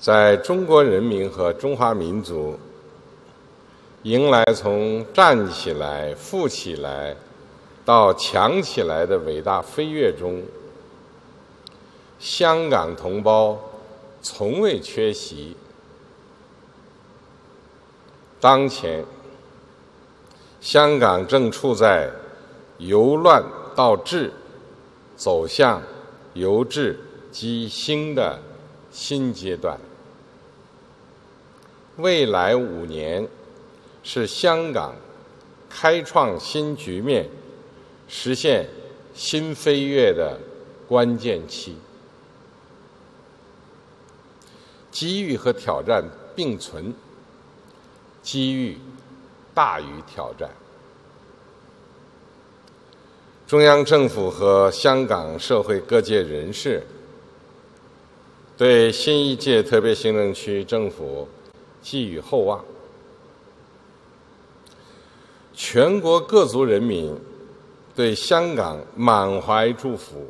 在中国人民和中华民族迎来从站起来、富起来到强起来的伟大飞跃中，香港同胞从未缺席。当前，香港正处在由乱到治、走向由治及兴的新阶段。未来五年是香港开创新局面、实现新飞跃的关键期。机遇和挑战并存，机遇大于挑战。中央政府和香港社会各界人士对新一届特别行政区政府。寄予厚望，全国各族人民对香港满怀祝福。